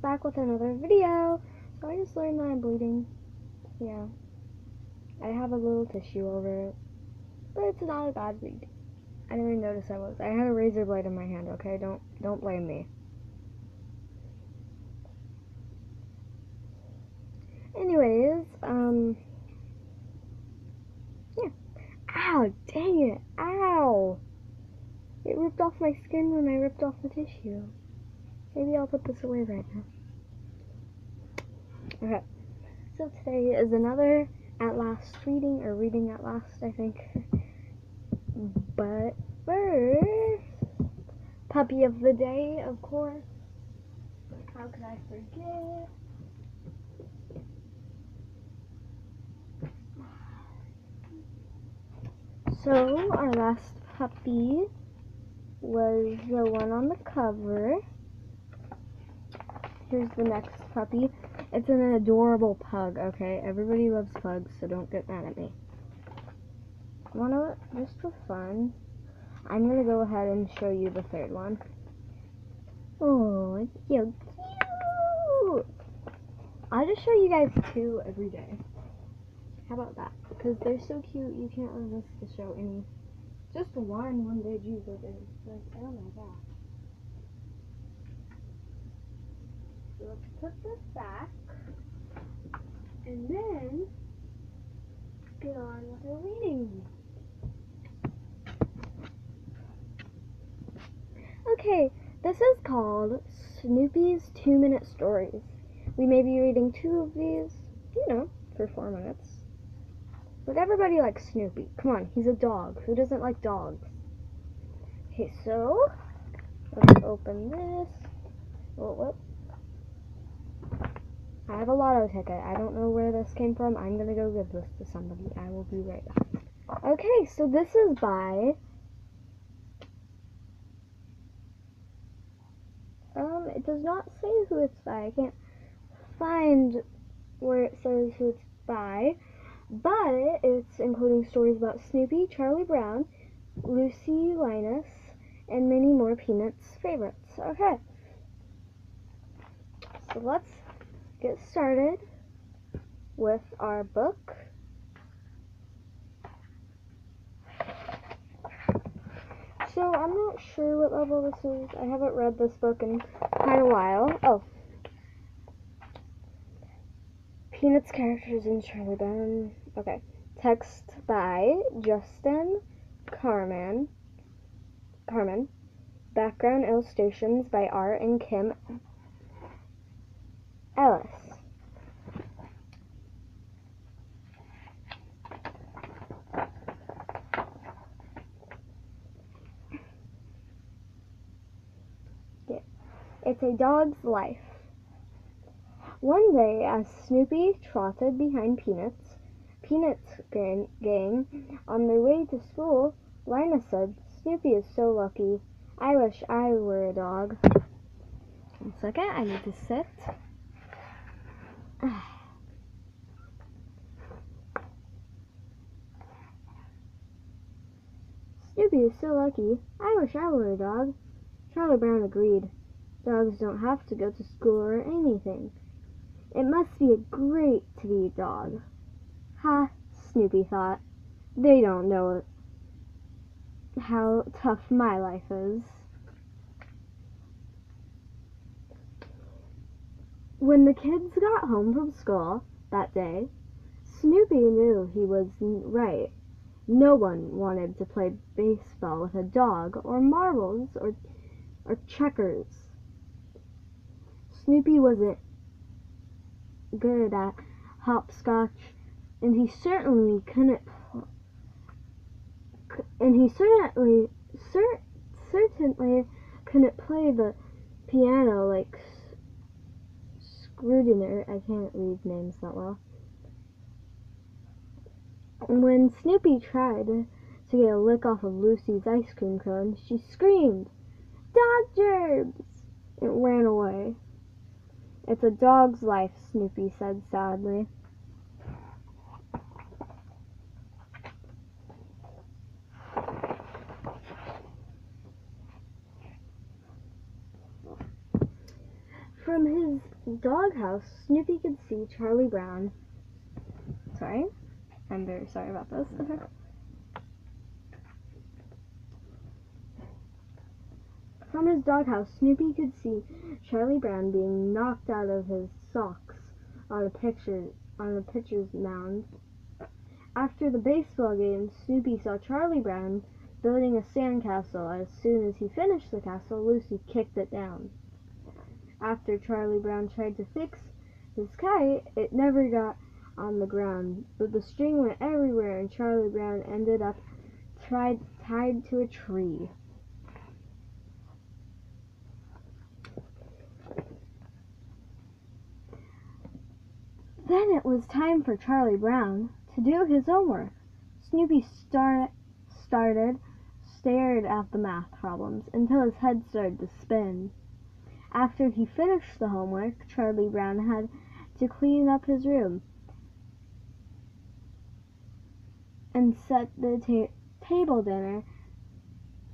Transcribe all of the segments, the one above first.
back with another video. So I just learned that I'm bleeding. Yeah. I have a little tissue over it. But it's not a bad bleed. I didn't even notice I was. I had a razor blade in my hand, okay? Don't don't blame me. Anyways, um Yeah. Ow, dang it. Ow. It ripped off my skin when I ripped off the tissue. Maybe I'll put this away right now. Okay. So today is another at last reading, or reading at last, I think. But first, puppy of the day, of course. How could I forget? So, our last puppy was the one on the cover. Here's the next puppy. It's an adorable pug, okay? Everybody loves pugs, so don't get mad at me. Wanna, just for fun, I'm gonna go ahead and show you the third one. Oh, it's so cute! I'll just show you guys two every day. How about that? Because they're so cute, you can't resist to show any. Just one one day, Jesus. It's like, oh my god. So let's put this back. And then get on with our reading. Okay, this is called Snoopy's Two Minute Stories. We may be reading two of these, you know, for four minutes. But everybody likes Snoopy. Come on, he's a dog. Who doesn't like dogs? Okay, so let's open this. Oh, whoop. I have a lotto ticket. I don't know where this came from. I'm gonna go give this to somebody. I will be right back. Okay, so this is by um it does not say who it's by. I can't find where it says who it's by. But it's including stories about Snoopy, Charlie Brown, Lucy Linus, and many more Peanuts favorites. Okay. So let's get started with our book. So I'm not sure what level this is. I haven't read this book in quite a while. Oh. Peanuts characters in Charlie Brown. Okay. Text by Justin Carman. Carmen. Background illustrations by Art and Kim It's a dog's life. One day, as Snoopy trotted behind Peanuts, Peanuts gang, gang on their way to school, Linus said, Snoopy is so lucky. I wish I were a dog. One second, I need to sit. Snoopy is so lucky. I wish I were a dog. Charlie Brown agreed. Dogs don't have to go to school or anything. It must be a great to be a dog. Ha, Snoopy thought. They don't know how tough my life is. When the kids got home from school that day, Snoopy knew he was right. No one wanted to play baseball with a dog, or marbles, or, or checkers. Snoopy wasn't good at hopscotch, and he certainly couldn't. And he certainly, cer- certainly couldn't play the piano like Scrivener. I can't read names that well. When Snoopy tried to get a lick off of Lucy's ice cream cone, she screamed, Dog germs! and ran away. It's a dog's life, Snoopy said sadly. From his doghouse, Snoopy could see Charlie Brown. Sorry, I'm very sorry about this. From his doghouse, Snoopy could see Charlie Brown being knocked out of his socks on a picture on the pitcher's mound. After the baseball game, Snoopy saw Charlie Brown building a sandcastle. As soon as he finished the castle, Lucy kicked it down. After Charlie Brown tried to fix his kite, it never got on the ground, but the string went everywhere and Charlie Brown ended up tried, tied to a tree. Then it was time for Charlie Brown to do his homework. Snoopy star- started, stared at the math problems until his head started to spin. After he finished the homework, Charlie Brown had to clean up his room and set the ta- table dinner.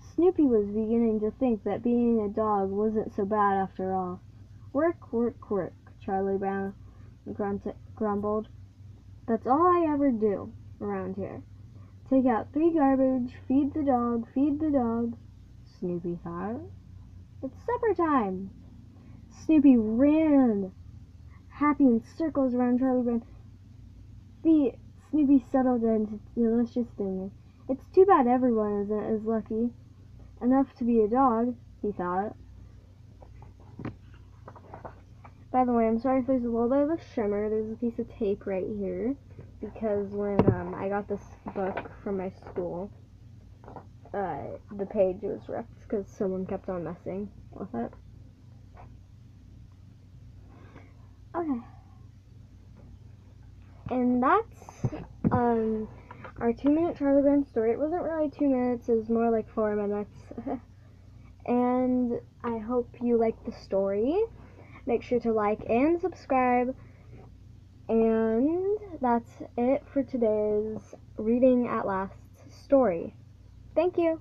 Snoopy was beginning to think that being a dog wasn't so bad after all. Work, work, work, Charlie Brown grunted, grumbled. That's all I ever do around here. Take out three garbage, feed the dog, feed the dog. Snoopy thought. It's supper time. Snoopy ran, happy in circles around Charlie Brown. The Snoopy settled into delicious dinner. It's too bad everyone isn't as lucky enough to be a dog, he thought. By the way, I'm sorry if there's a little bit of a shimmer. There's a piece of tape right here because when um, I got this book from my school, uh, the page was ripped because someone kept on messing with it. Okay. And that's um, our two minute Charlie Brown story. It wasn't really two minutes, it was more like four minutes. and I hope you liked the story. Make sure to like and subscribe. And that's it for today's Reading at Last story. Thank you.